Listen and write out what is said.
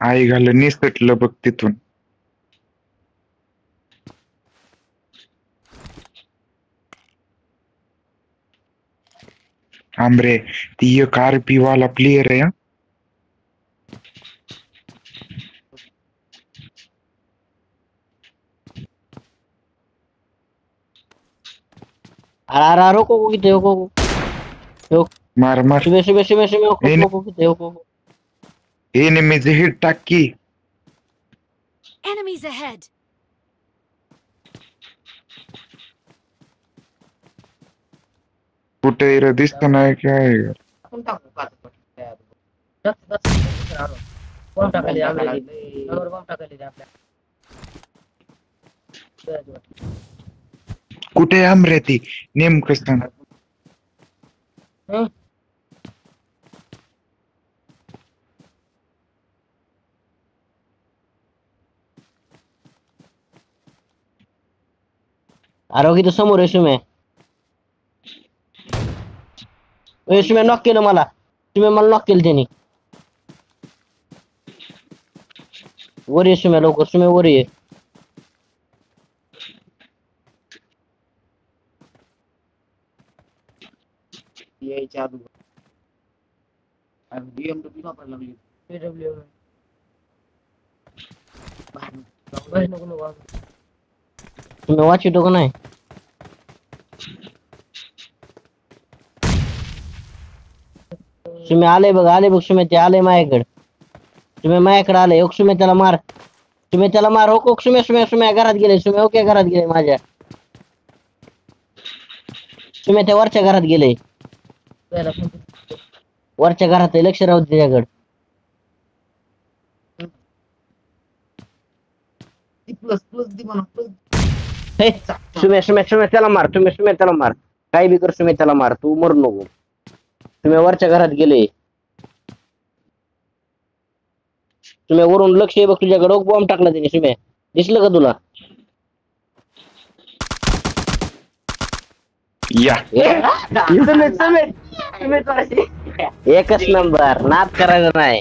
आई घाल निसटलं बघ तिथून. आमरे ती एक आरपी प्लेयर आहे अरे अरे रुको किती रुको. रुको. मार मार। सुबह सुबह सुबह सुबह रुको किती रुको रुको. एनिमीच हिट टाक की। Enemies ahead! कुठे रे दिसत नाही काय आपण टाकू का आता पटकन तयार. जास्त जास्त दुसरं आणू. बॉम्ब टाकायला आपल्याला समोर बॉम्ब टाकायला आपल्या कुठे आमरे ती नेमकं सांग अरे किती समोर ए सुमे नॉक केलं मला सुमे मला नॉक केलं त्यांनी वर ये सुमे लवकर सुमे वर ये यायच्या वापरायला लागली वाचितो का नाही सुमे आले बघ आले बघ सुमे ते आले माझ्याकडे. सुमे माझ्याकडे आले एक सुमे त्याला मार. सुमे त्याला मार हो सुमे सुमे सुमे घरात गेले सुमे ओके घरात गेले माझ्या. सुमे त्या वरच्या घरात गेले. वरच्या घरात लक्ष राहू त्याच्याकडे. प्लस प्लस दे म्हणा प्लस सुमे सुमे सुमे त्याला मार तुम्ही सुमे त्याला मार. काही बी कर सुमे त्याला मार. तू मरू नको. तुम्ही वरच्या घरात गेले. तुम्ही वरून लक्ष बघ तुझ्याकडे बॉम्ब टाकला त्याने सुमे दिसलं का तुला? या. एकच नंबर नाद करायचा नाही.